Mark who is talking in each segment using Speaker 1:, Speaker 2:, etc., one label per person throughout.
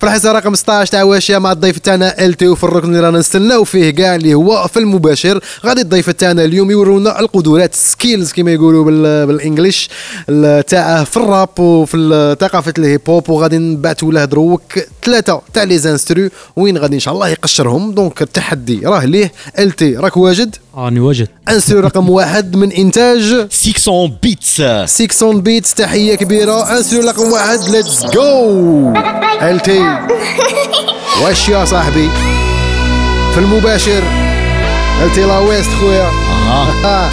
Speaker 1: في الحصة رقم 16 تاع واش يا مع الضيف تاعنا LT وفي الركن اللي رانا نستناو فيه كاع اللي هو في المباشر. غادي الضيف تاعنا اليوم يورونا القدرات skills كما يقولوا بال English تاعه في الراب وفي ثقافة الهيب هوب وغادي نبعثوا له دروك ثلاثة تاع les instrus وين غادي إن شاء الله يقشرهم. donc التحدي راه ليه التي راك واجد.
Speaker 2: راني واجد.
Speaker 1: instru رقم واحد من إنتاج
Speaker 3: 600 Beats
Speaker 1: 600 Beats تحية كبيرة. instru رقم واحد let's go التي واش يا صاحبي؟ في المباشر. التي لا ويست خويا.
Speaker 3: أها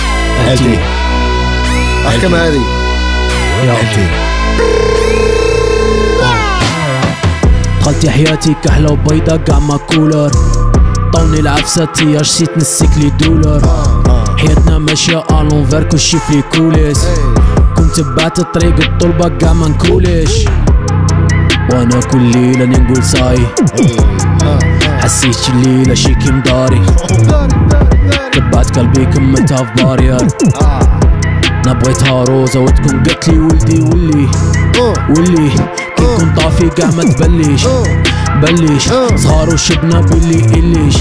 Speaker 1: التي احكم هذه
Speaker 2: دخلت حياتي كحلة وبيضة ما كولر. طوني العفسة تياج سيت نسيك لي دولار حياتنا ماشية الونفير كلشي في لي كوليس. كنت بعت الطريق الطلبة كاع ما نكوليش. وأنا كل ليلة نقول صاي حسيت الليلة شي كي مداري. تبعت قلبي كمتها في بارير. أنا بغيتها روزة وتكون قالت لي ولدي ولي ولي. كون طافي كاع ما تبليش. بليش. صغار وشبنا باللي إليش.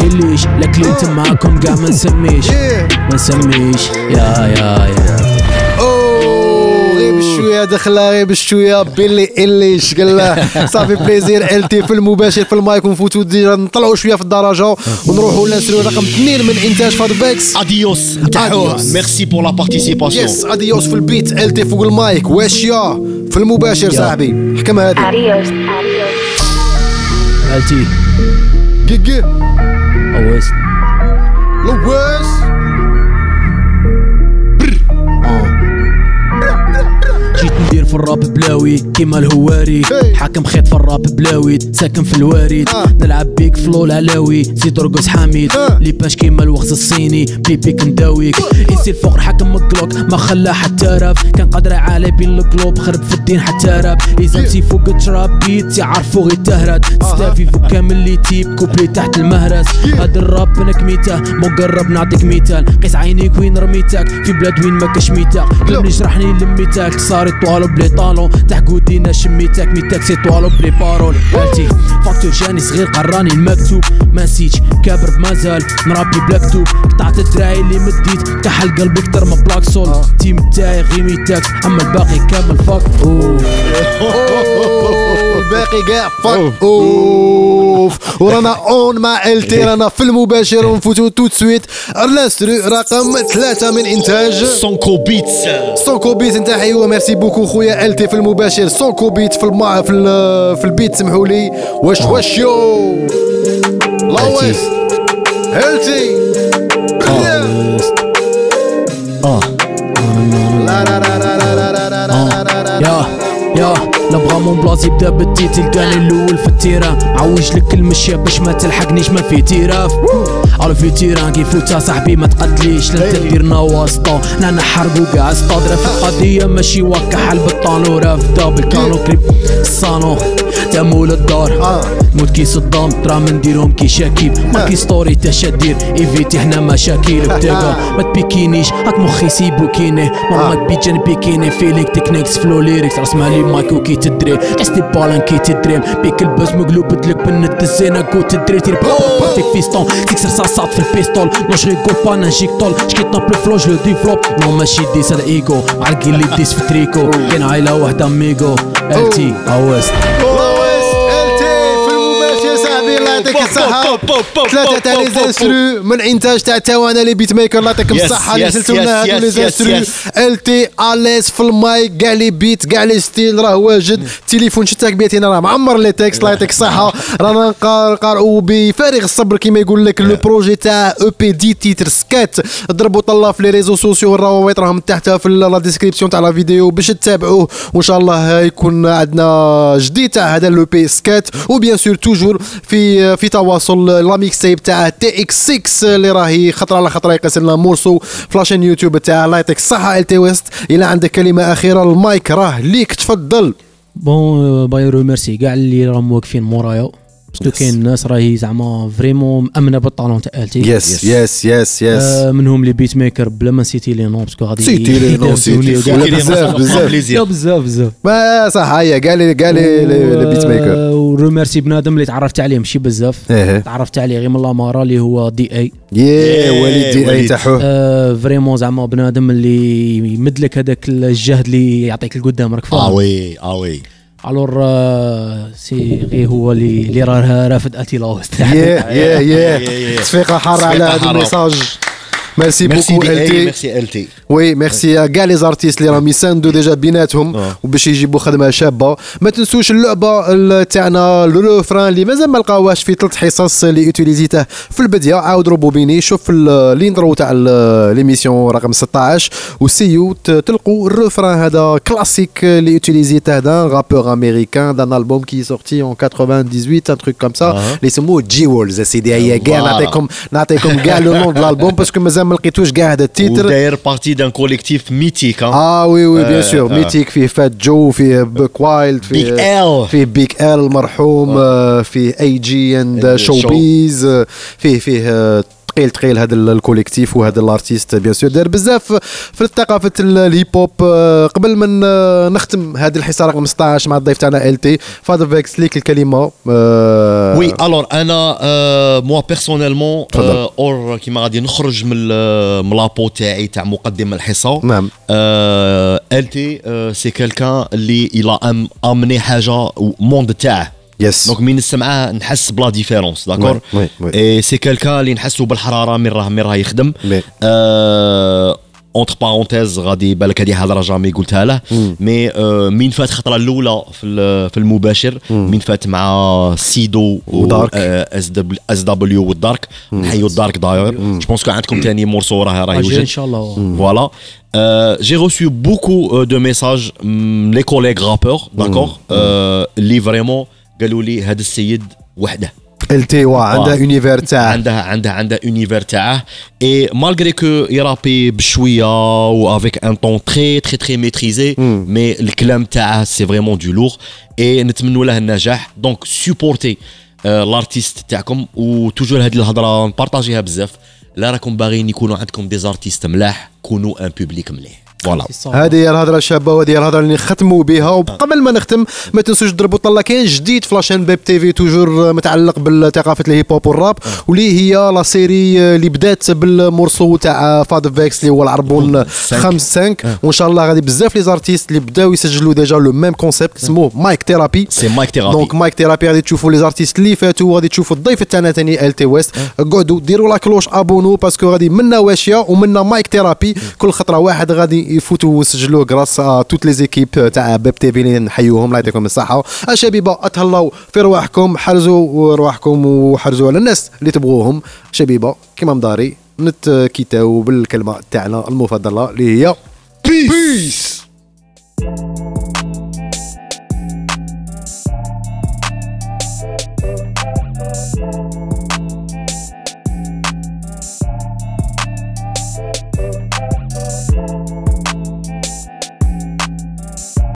Speaker 2: إليش. لك انت معاكم كاع ما نسميش. ما نسميش. يا يا يا.
Speaker 1: دخله غير بشوية. بيلي إليش؟ قال له صافي بليزير إلتي في المباشر في المايك ونفوتوا ديجا نطلعوا شوية في الدرجه ونروحوا لنسرو رقم اثنين من إنتاج فاد بيكس
Speaker 3: اديوس. ميرسي بور لا بارتيسيباسيون
Speaker 1: يس اديوس في البيت إلتي فوق المايك. واش يا؟ في المباشر صاحبي. حكم هذه.
Speaker 4: Adios. Adios.
Speaker 2: عالتي
Speaker 1: كيكي
Speaker 2: أويس ندير في الراب بلاوي كيما الهواري. حاكم خيط في الراب بلاويد ساكن في الوارد.
Speaker 1: آه.
Speaker 2: نلعب بيك فلو العلاوي زيد رقص حميد
Speaker 1: آه.
Speaker 2: لي باش كيما الوغز الصيني بيبيك نداويك يسي الفقر حاكم مقلوك ما خلى حتى راب. كان قادر على بين القلوب خرب في الدين حتى راب. يزمتي فوق التراب بيت يعرفو غير تهرد ستافي فوق كامل اللي تيب كوبلي تحت المهرس هاد الراب أنا كميته مقرب نعطيك مثال قيس عينيك وين رميتك؟ في بلاد وين ما كاش ميتك كلمني جرحني لميتك صاري طوالو بلي طالون تحت قودينا شميتك ميتك سي طوالو بلي بارول بالتي فاكتور جاني صغير قراني المكتوب ما نسيتش كابر مازال نربي بلاك توب قطعت الدراعي اللي مديت كحل قلبي كتر ما بلاك سول تيم تاعي غي ميتك اما الباقي كامل فاك
Speaker 1: الباقي كاع فك اوف ورانا اون مع التي رانا في المباشر ونفوتوا تو سويت رقم ثلاثة من انتاج
Speaker 3: سونكو بيتس
Speaker 1: سونكو بيت انت حيوه ميرسي بوكو خويا التي في المباشر سونكو بيت في الماء في, في البيت سمحوا لي واش واش يو لاويس التي
Speaker 2: آه
Speaker 1: لا لا لا لا لا لا لا لا لا لا
Speaker 2: يا يا نبغى مون بلاص يبدا بالتي تلقاني الأول في التيران. عوج لك المشية باش ما تلحقنيش ما في تيراف. على في تيران كي فوتا صاحبي ما تقتليش. لا انت ديرنا واسطه أنا نحرقو كاع استادرا في القضية ماشي واكا حل بالطانو راف دابل كانو كريب الصانو تا مول الدار.
Speaker 1: آه.
Speaker 2: موت كي صدام ترى نديرهم كي شاكيب. ما كي ستوري تا شدير ايفيتي حنا مشاكل بتاقا ما تبيكينيش هاك مخي سيبو كيني. ماما بيجان بيكيني فيليك تكنيكس فلو ليريكس راس مالي مايكو كي تدري. قستي بالان كي تدريم بيك البس مقلوب بدلك بنت الزينة كو تدري. تير باتيك فيستون تكسر صاصات في البيستول. نوش ريكول با نجيك طول شكيت نابل فلو جو ديفلوب نو ماشي ديس هذا ايجو معرقي اللي ديس في تريكو كاين عايلة واحدة ميجو
Speaker 1: LT West يعطيك الصحة. ثلاثة تاع les instrus من إنتاج تاع تاوانا les beatmakers الله يعطيكم
Speaker 3: Yes,
Speaker 1: الصحة اللي نزلتوا لنا هادو
Speaker 3: les
Speaker 1: instrus
Speaker 3: yes,
Speaker 1: LT West في المايك كاع les beats كاع les styles راه واجد. تليفون شتاك بيتنا راه معمر les textes الله يعطيك الصحة. رانا نقار- نقارئوا بفارغ الصبر كيما يقول لك le projet تاع أو بي دي titres سكات. ضربوا طله في les réseaux sociaux الروابط راهم تحت في la description تاع la vidéo باش تتابعوه. وإن شاء الله يكون عندنا جديد تاع هذا l'EP سكات. و bien sûr toujours في في تواصل la mixtape تاع TX 6 اللي راهي خطرة على خطرة يقيس لنا morceau ف la chaîne YouTube تاع يعطيك الصحه LT West. إلى عندك كلمة أخيرة المايك راه ليك تفضل.
Speaker 2: bon ben remercie كاع اللي راهم واقفين مورايا parce que كاين ناس راهي زعما vraiment مأمنة بالطالون تاع LT
Speaker 1: yes yes yes yes
Speaker 2: آه، منهم les beatmakers بلا ما نciter les noms
Speaker 1: parce que غادي
Speaker 2: citer
Speaker 1: les
Speaker 2: noms،
Speaker 1: citer. بزاف، بزاف.
Speaker 3: بزاف.
Speaker 2: بزاف بزاف.
Speaker 1: ما صح هيا كاع لي كاع لي لي لي بيت ميكر
Speaker 2: وروميرسي بنادم اللي تعرفت عليه ماشي بزاف.
Speaker 1: إيه.
Speaker 2: تعرفت عليه غير من لامارا اللي هو دي اي
Speaker 1: يا وليد دي اي. تاعو.
Speaker 2: آه فريمون زعما بنادم اللي يمد لك هذاك الجهد اللي يعطيك القدام راك
Speaker 3: آه
Speaker 2: فاهم
Speaker 3: وي آه وي.
Speaker 2: الور سي غير هو اللي اللي راه رافد اتي لاوس
Speaker 1: يا يا يا. تصفيقه حاره على هذا
Speaker 3: حارة.
Speaker 1: الميساج
Speaker 3: merci
Speaker 1: beaucoup
Speaker 3: LT merci LT
Speaker 1: oui merci كاع les artistes اللي راهم يساندو déjà بيناتهم. وباش يجيبوا خدمه شابه ما تنسوش اللعبه ال- تاعنا le refrain اللي مازال ما لقاوهاش في ثلاث حصص اللي utiliseته في البدايه عاود روبوبيني شوف ال- ال intro تاع l'émission رقم 16 وسيو تلقوا ال refrain هذا كلاسيك اللي utiliseته dans rappeur américain dans album qui sorti en 98 un truc comme
Speaker 3: ça.
Speaker 1: اللي يسموه جي وولز سيدي هيا كاع. نعطيكم نعطيكم كاع le nom de l'album parce que مازال ما لقيتوش كاع هذا ال titre.
Speaker 3: وداير بارتي دان كوليكتيف ميتيك
Speaker 1: آه وي وي بيان سور. ميتيك فيه فات جو فيه بوك وايلد
Speaker 3: بيك
Speaker 1: فيه
Speaker 3: ال
Speaker 1: فيه بيك ال مرحوم آه، فيه اي جي اند شو
Speaker 3: شو.
Speaker 1: بيز آه، فيه فيه آه، ثقيل ثقيل هذا ال- الكوليكتيف وهذا الارتيست بيان سور. دار بزاف في ثقافه ال- الهيب هوب. آه، قبل ما نختم هذه الحصة رقم 16 مع الضيف تاعنا ال تي فادر فيكس ليك الكلمة. آه،
Speaker 3: وي الور أنا موا بيرسونيلمون. اور كيما غادي نخرج من لابو تاعي تاع مقدم الحصة.
Speaker 1: نعم.
Speaker 3: ال تي سي كيلكان اللي إلى امني حاجة موند تاعه.
Speaker 1: يس
Speaker 3: دونك من نسمعه نحس بلا ديفيرونس داكور
Speaker 1: وي وي
Speaker 3: اي سي كيلكان اللي نحسو بالحراره من راه من راه يخدم. اونتر بارونتيز غادي بالك هذه هضره جامي قلتها له مي مين فات خطره الاولى في ال- في المباشر مين فات مع سيدو
Speaker 1: ودارك.
Speaker 3: اس دبليو اس دبليو والدارك نحيو الدارك داير جو بونس كو عندكم ثاني مورسو راه راه
Speaker 2: أجي ان
Speaker 3: يوجد
Speaker 2: شاء الله
Speaker 3: Voilà. Euh, j'ai reçu beaucoup euh, de messages, hum, les collègues rappeurs, d'accord, euh, اللي vraiment قالوا لي هذا السيد وحده.
Speaker 1: LT ouais عنده
Speaker 3: آه.
Speaker 1: univers تاعه.
Speaker 3: عندها عندها عندها univers تاعه. et malgré que يرابي بشوية و avec un ton très très très maîtrisé mais الكلام تاعه c'est vraiment de l'or et نتمنوا له النجاح. donc supportez ال artistes تاعكم و toujours هذه الهضرة نبارطاجيها بزاف. لا راكم باغيين يكونوا عندكم des artistes ملاح كونوا un public مليح. voilà.
Speaker 1: هذه هي الهضرة الشابة وهذه هي الهضرة اللي نختموا بها. وقبل ما نختم ما تنسوش تضربوا طلة. كاين جديد في la chaîne BeB TV toujours متعلق بالثقافة ال hip hop والراب واللي هي la série اللي بدات بال morceau تاع Fader Fix اللي هو العربون
Speaker 3: cinq.
Speaker 1: 5 5 وإن شاء الله غادي بزاف les artistes اللي بداو يسجلوا déjà le même concept اسمه Mic Therapy
Speaker 3: c'est Mic Therapy
Speaker 1: donc Mic Therapy غادي تشوفوا les artistes اللي فاتوا غادي تشوفوا الضيف تاعنا ثاني LT West قعدوا ديروا la cloche abonnez parce que غادي منا واشيه ومنا Mic Therapy كل خطرة واحد غادي يفوتوا ويسجلوا grâce toutes les équipes تاع BeB TV اللي نحيوهم. الله يعطيكم الصحة. الشبيبه أتهلاو في رواحكم حرزوا رواحكم وحرزوا على الناس اللي تبغوهم. شبيبه كيما مداري نتquittاو بالكلمة تاعنا المفضلة اللي هي peace